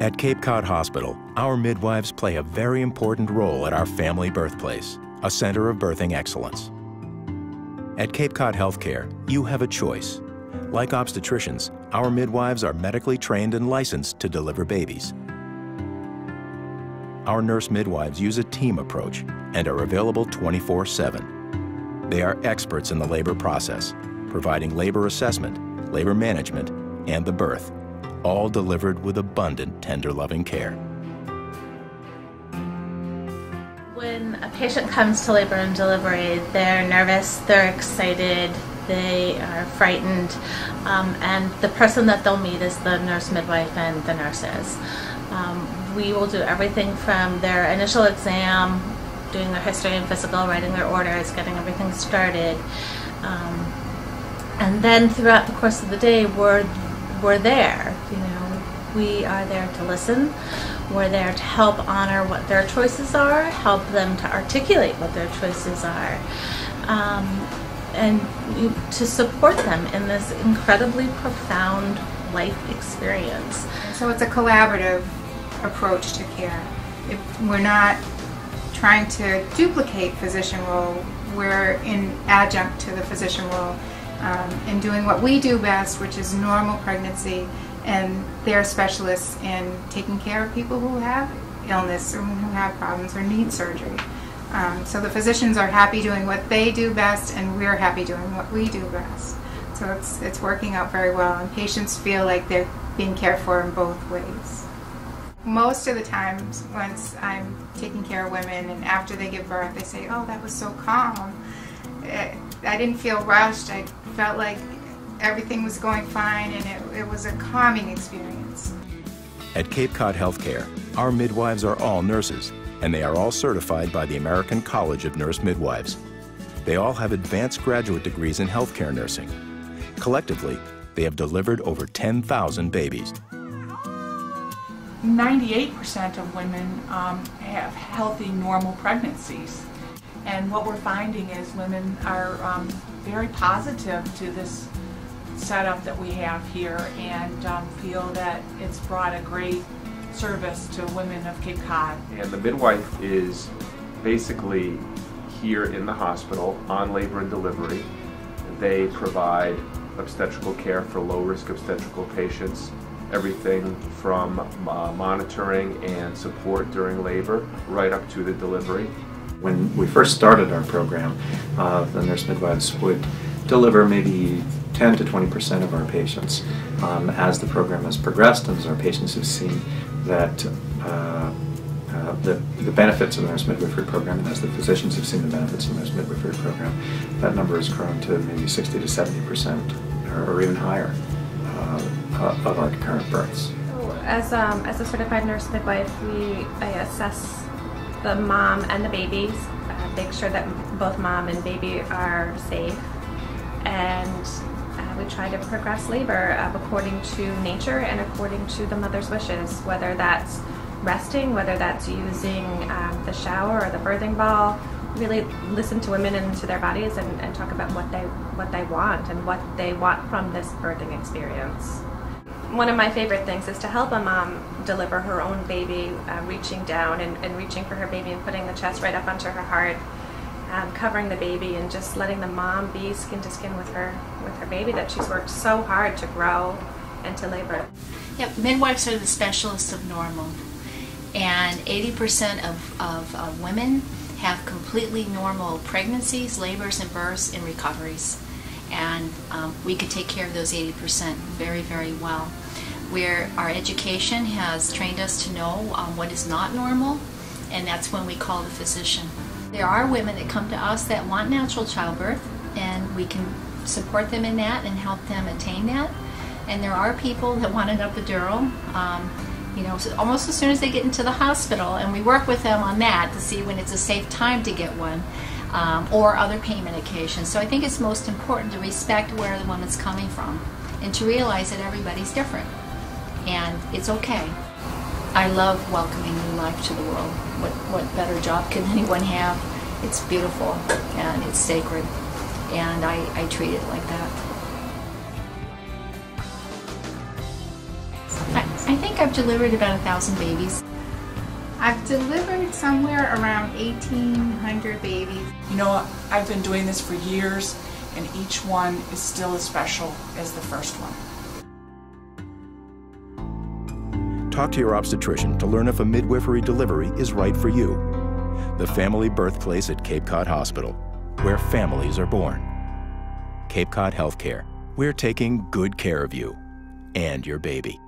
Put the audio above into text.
At Cape Cod Hospital, our midwives play a very important role at our family birthplace, a center of birthing excellence. At Cape Cod Healthcare, you have a choice. Like obstetricians, our midwives are medically trained and licensed to deliver babies. Our nurse midwives use a team approach and are available 24-7. They are experts in the labor process, providing labor assessment, labor management, and the birth, all delivered with abundant, tender loving care. When a patient comes to labor and delivery, they're nervous, they're excited, they are frightened, um, and the person that they'll meet is the nurse midwife and the nurses. Um, we will do everything from their initial exam, doing their history and physical, writing their orders, getting everything started. Um, and then throughout the course of the day, we're, we're there. You know, we are there to listen. We're there to help honor what their choices are, help them to articulate what their choices are, um, and to support them in this incredibly profound life experience. So it's a collaborative approach to care. If we're not trying to duplicate physician role, we're in adjunct to the physician role um, in doing what we do best, which is normal pregnancy, and they're specialists in taking care of people who have illness or who have problems or need surgery. Um, so the physicians are happy doing what they do best, and we're happy doing what we do best. So it's, it's working out very well, and patients feel like they're being cared for in both ways. Most of the times, once I'm taking care of women, and after they give birth, they say, "Oh, that was so calm." Eh, I didn't feel rushed. I felt like everything was going fine, and it, it was a calming experience. At Cape Cod Healthcare, our midwives are all nurses, and they are all certified by the American College of Nurse Midwives. They all have advanced graduate degrees in healthcare nursing. Collectively, they have delivered over 10,000 babies. 98% of women um, have healthy, normal pregnancies. And what we're finding is women are um, very positive to this setup that we have here and um, feel that it's brought a great service to women of Cape Cod. And the midwife is basically here in the hospital on labor and delivery. They provide obstetrical care for low risk obstetrical patients, everything from uh, monitoring and support during labor right up to the delivery. When we first started our program, uh, the nurse midwives would deliver maybe 10 to 20 percent of our patients. Um, as the program has progressed and as our patients have seen that uh, uh, the, the benefits of the nurse midwifery program and as the physicians have seen the benefits of the nurse midwifery program, that number has grown to maybe 60 to 70 percent or, or, even higher uh, of our current births. As, um, as a certified nurse midwife, we I assess the mom and the babies, uh, make sure that both mom and baby are safe, and uh, we try to progress labor uh, according to nature and according to the mother's wishes, whether that's resting, whether that's using um, the shower or the birthing ball. Really listen to women and to their bodies and, and talk about what they what they want and what they want from this birthing experience one of my favorite things is to help a mom deliver her own baby, uh, reaching down and, and, reaching for her baby and putting the chest right up onto her heart, um, covering the baby and just letting the mom be skin to skin with her with her baby that she's worked so hard to grow and to labor. Yep, midwives are the specialists of normal, and 80% of, of uh, women have completely normal pregnancies, labors, and births and recoveries and um, we could take care of those 80% very, very well. Where our education has trained us to know um, what is not normal, and that's when we call the physician. There are women that come to us that want natural childbirth, and we can support them in that and help them attain that. And there are people that want an epidural, um, you know, almost as soon as they get into the hospital, and we work with them on that to see when it's a safe time to get one um, or other pain medications. So I think it's most important to respect where the woman's coming from and to realize that everybody's different and it's okay. I love welcoming new life to the world. What, what better job can anyone have? It's beautiful and it's sacred and I, I treat it like that. I think I've delivered about a thousand babies. I've delivered somewhere around 1,800 babies. You know, I've been doing this for years, and each one is still as special as the first one. Talk to your obstetrician to learn if a midwifery delivery is right for you. The family birthplace at Cape Cod Hospital, where families are born. Cape Cod Healthcare, we're taking good care of you and your baby.